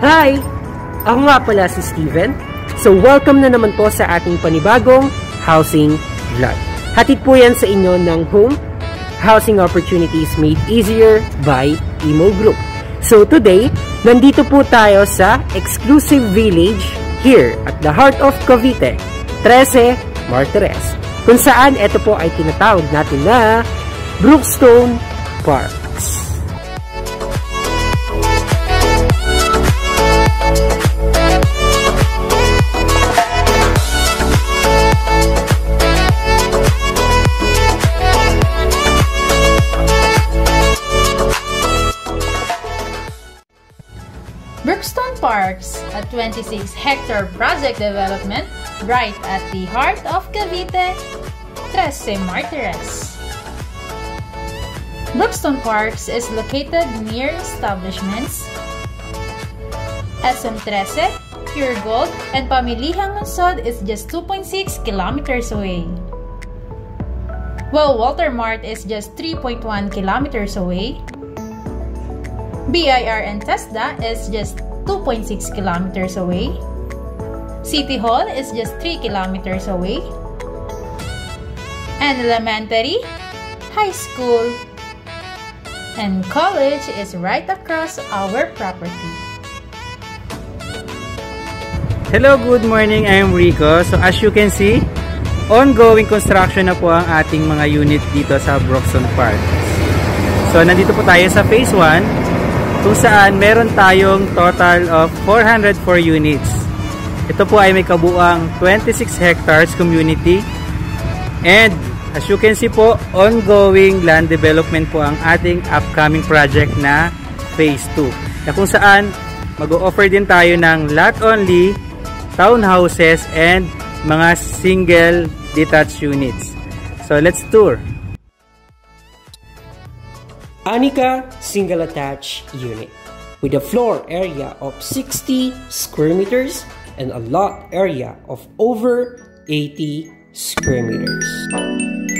Hi! Ako nga pala si Steven. So welcome na naman po sa ating panibagong housing vlog. Hatid po yan sa inyo ng home housing opportunities made easier by Emo Group. So today, nandito po tayo sa exclusive village here at the heart of Cavite, 13 Martires, kung saan ito po ay tinatawag natin na Brookstone Park. 26-hectare project development right at the heart of Cavite, Trece Martires. Brookstone Parks is located near establishments SM Trece, Pure Gold, and Pamilihang Lungsod is just 2.6 kilometers away. While Walter Mart is just 3.1 kilometers away, BIR and TESDA is just 2.6 kilometers away. City Hall is just 3 kilometers away. And elementary, high school, and college is right across our property. Hello, good morning. I am Rico. So as you can see, ongoing construction na po ang ating mga unit dito sa Broxton Park. So nandito po tayo sa phase 1 kung saan meron tayong total of 404 units. Ito po ay may kabuang 26 hectares community and as you can see po, ongoing land development po ang ating upcoming project na phase 2 na kung saan mag-offer din tayo ng lot only, townhouses and mga single detached units. So let's tour! Anika single attached unit with a floor area of 60 square meters and a lot area of over 80 square meters.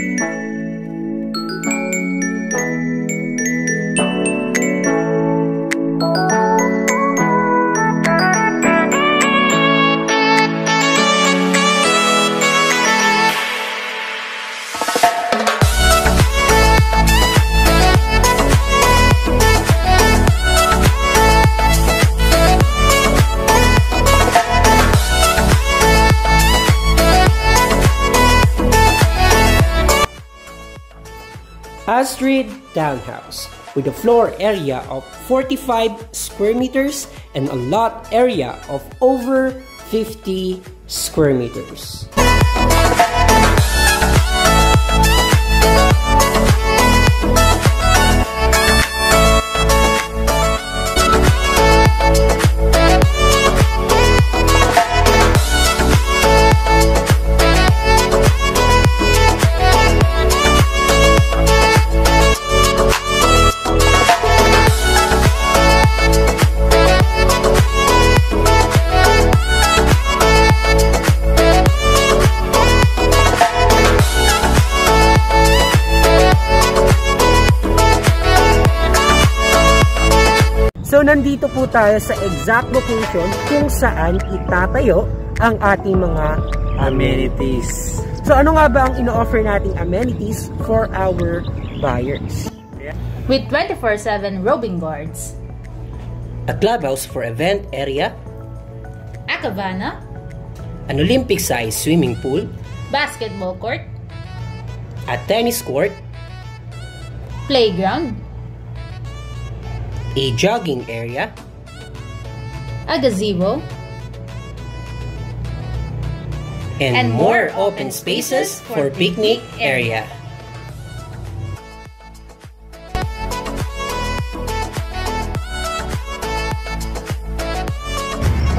Astrid Townhouse with a floor area of 45 square meters and a lot area of over 50 square meters. So nandito po tayo sa exact location kung saan itatayo ang ating mga amenities. So ano nga ba ang ino-offer nating amenities for our buyers? With 24-7 roving guards, A clubhouse for event area, a cabana, an Olympic-sized swimming pool, basketball court, a tennis court, playground, a jogging area, a gazebo, and, And more open spaces for picnic area.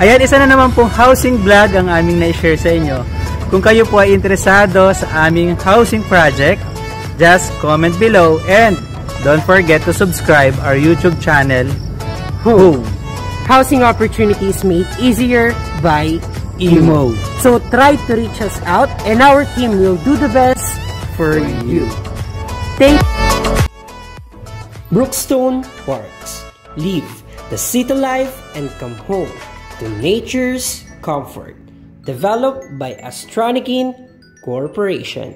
Ayan, isa na naman pong housing vlog ang aming na-share sa inyo. Kung kayo po ay interesado sa aming housing project, just comment below and don't forget to subscribe our YouTube channel. Home. Housing opportunities made easier by Emo. So try to reach us out and our team will do the best for you. Thank Brookstone Parks. Live the city life and come home to nature's comfort. Developed by Astronikin Corporation.